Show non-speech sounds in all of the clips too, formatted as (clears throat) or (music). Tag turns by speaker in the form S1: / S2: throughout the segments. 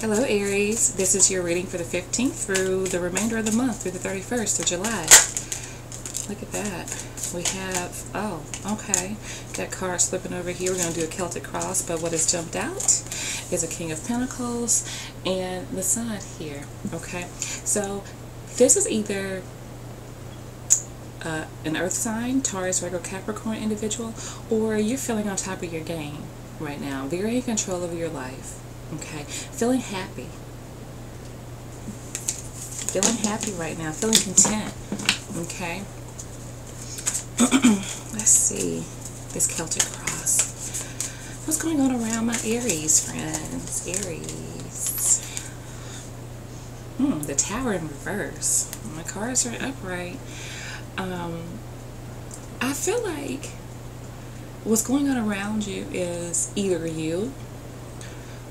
S1: Hello Aries, this is your reading for the 15th through the remainder of the month through the 31st of July. Look at that. We have, oh, okay, that card slipping over here. We're going to do a Celtic cross, but what has jumped out is a King of Pentacles and the Sun here, okay? So this is either uh, an Earth sign, Taurus, Virgo, Capricorn individual, or you're feeling on top of your game right now, very in control of your life Okay, feeling happy. Feeling happy right now, feeling content. Okay. (clears throat) Let's see this Celtic cross. What's going on around my Aries friends? Aries. Hmm, the tower in reverse. My cards are upright. Um, I feel like what's going on around you is either you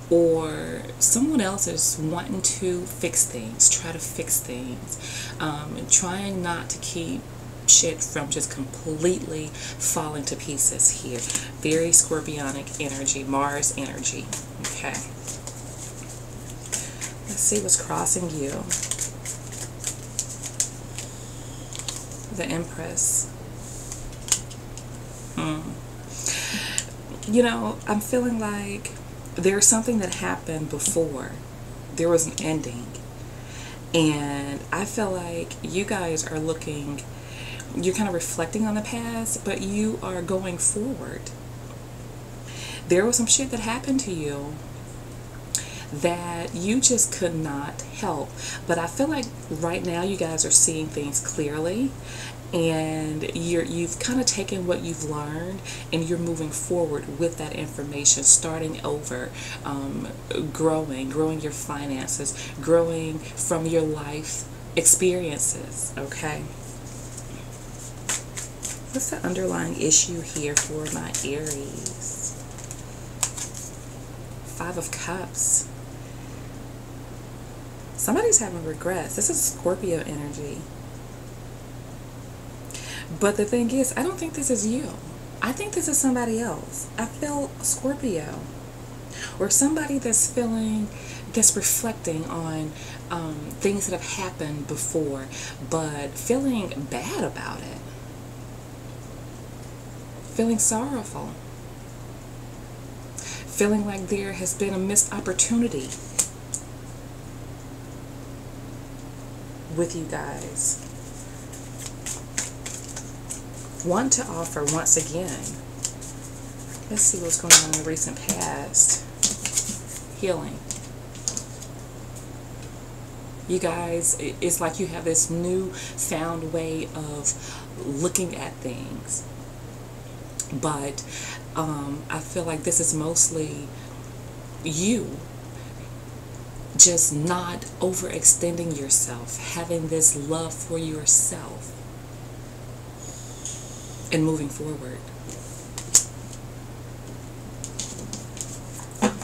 S1: or someone else is wanting to fix things, try to fix things, um, trying not to keep shit from just completely falling to pieces here. Very scorpionic energy, Mars energy. Okay. Let's see what's crossing you. The Empress. Hmm. You know, I'm feeling like there's something that happened before. There was an ending. And I feel like you guys are looking you're kind of reflecting on the past but you are going forward. There was some shit that happened to you that you just could not help. But I feel like right now you guys are seeing things clearly and you're you've kind of taken what you've learned and you're moving forward with that information starting over um, growing growing your finances growing from your life experiences okay? What's the underlying issue here for my Aries? Five of cups. Somebody's having regrets. This is Scorpio energy but the thing is, I don't think this is you. I think this is somebody else. I feel Scorpio. Or somebody that's feeling, that's reflecting on um, things that have happened before, but feeling bad about it. Feeling sorrowful. Feeling like there has been a missed opportunity with you guys want to offer once again. Let's see what's going on in the recent past. Healing. You guys, it's like you have this new found way of looking at things. But um, I feel like this is mostly you just not overextending yourself, having this love for yourself and moving forward.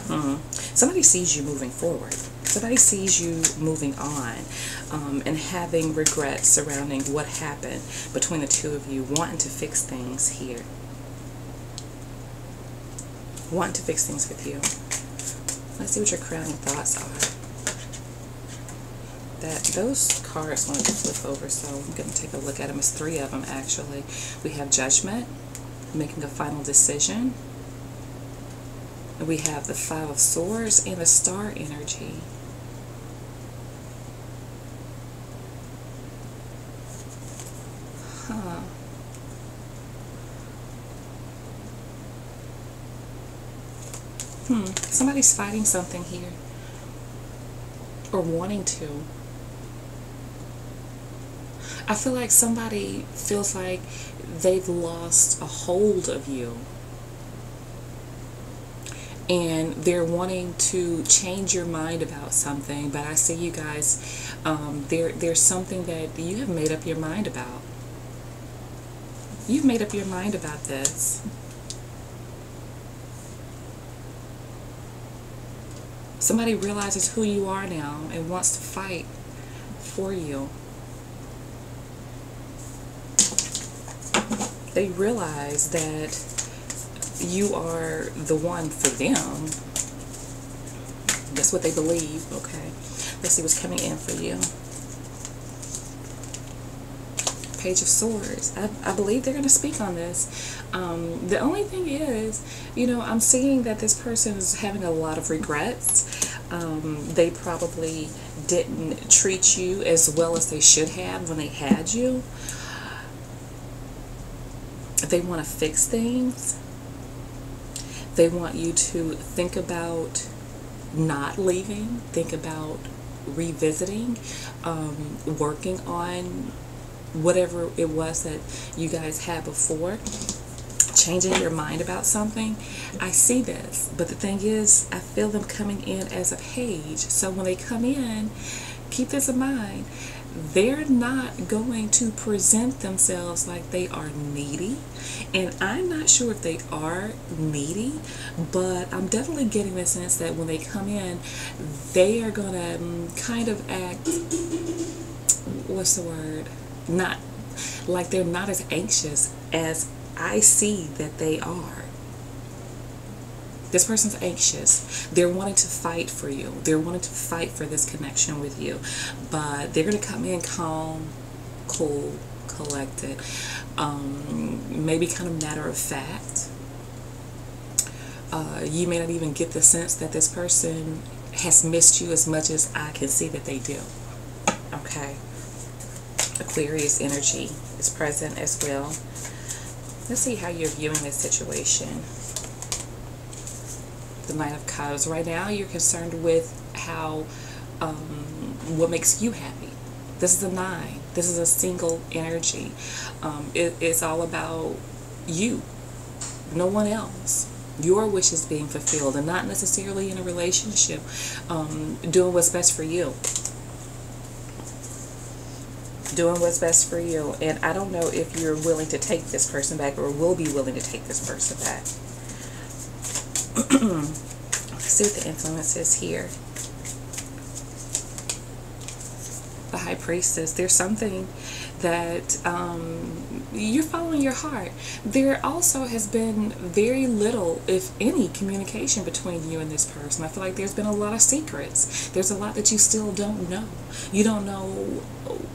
S1: Mm-hmm. Somebody sees you moving forward. Somebody sees you moving on um, and having regrets surrounding what happened between the two of you, wanting to fix things here. Wanting to fix things with you. Let's see what your crowning thoughts are that those cards wanted to flip over, so I'm going to take a look at them. It's three of them, actually. We have Judgment, making a final decision. And we have the Five of Swords and the Star energy. Huh. Hmm. Somebody's fighting something here. Or wanting to. I feel like somebody feels like they've lost a hold of you. And they're wanting to change your mind about something but I see you guys um, there there's something that you have made up your mind about. You've made up your mind about this. Somebody realizes who you are now and wants to fight for you they realize that you are the one for them. That's what they believe. Okay. Let's see what's coming in for you. Page of Swords. I, I believe they're going to speak on this. Um, the only thing is, you know, I'm seeing that this person is having a lot of regrets. Um, they probably didn't treat you as well as they should have when they had you. They want to fix things. They want you to think about not leaving, think about revisiting, um, working on whatever it was that you guys had before changing your mind about something i see this but the thing is i feel them coming in as a page so when they come in keep this in mind they're not going to present themselves like they are needy. And I'm not sure if they are needy, but I'm definitely getting the sense that when they come in, they are going to um, kind of act, what's the word? Not like they're not as anxious as I see that they are. This person's anxious. They're wanting to fight for you. They're wanting to fight for this connection with you. But they're going to come in calm, cool, collected, um, maybe kind of matter of fact. Uh, you may not even get the sense that this person has missed you as much as I can see that they do. Okay. Aquarius energy is present as well. Let's see how you're viewing this situation the Knight of Cups. Right now, you're concerned with how, um, what makes you happy. This is a nine. This is a single energy. Um, it, it's all about you, no one else. Your wishes being fulfilled and not necessarily in a relationship, um, doing what's best for you. Doing what's best for you. And I don't know if you're willing to take this person back or will be willing to take this person back. See what the influence is here. The High Priestess. There's something that um, you're following your heart. There also has been very little, if any, communication between you and this person. I feel like there's been a lot of secrets. There's a lot that you still don't know. You don't know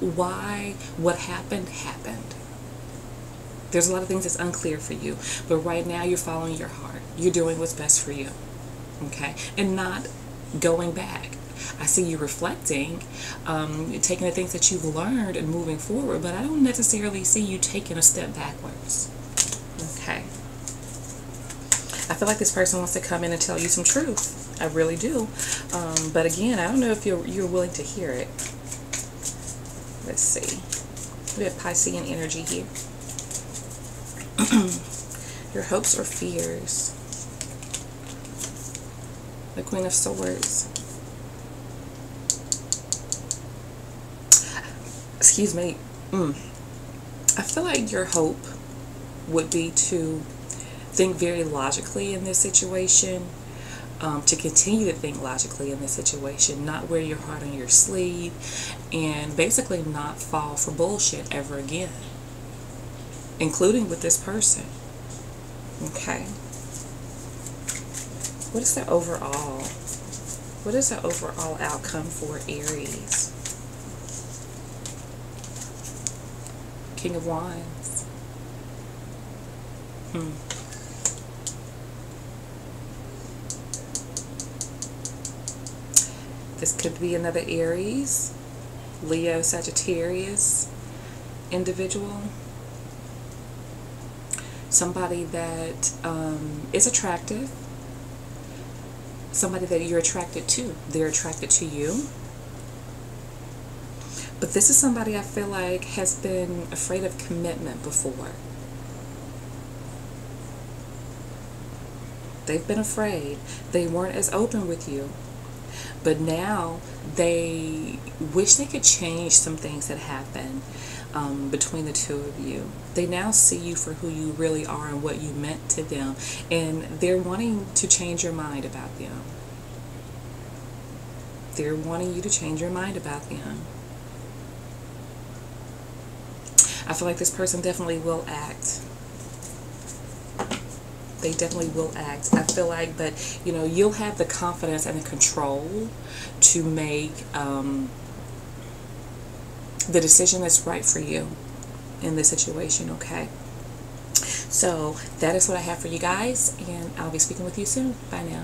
S1: why what happened happened. There's a lot of things that's unclear for you. But right now, you're following your heart. You're doing what's best for you okay, and not going back. I see you reflecting, um, taking the things that you've learned and moving forward, but I don't necessarily see you taking a step backwards. Okay. I feel like this person wants to come in and tell you some truth. I really do. Um, but again, I don't know if you're, you're willing to hear it. Let's see. We have Piscean energy here. (clears throat) Your hopes or fears the Queen of Swords. Excuse me. Mm. I feel like your hope would be to think very logically in this situation, um, to continue to think logically in this situation, not wear your heart on your sleeve, and basically not fall for bullshit ever again, including with this person. Okay. What is the overall? What is the overall outcome for Aries? King of Wands. Hmm. This could be another Aries, Leo, Sagittarius individual. Somebody that um, is attractive somebody that you're attracted to. They're attracted to you. But this is somebody I feel like has been afraid of commitment before. They've been afraid. They weren't as open with you. But now they wish they could change some things that happened um, between the two of you. They now see you for who you really are and what you meant to them, and they're wanting to change your mind about them. They're wanting you to change your mind about them. I feel like this person definitely will act. they definitely will act. I feel like, but you know, you'll have the confidence and the control to make um, the decision that's right for you in this situation, okay? So that is what I have for you guys, and I'll be speaking with you soon. Bye now.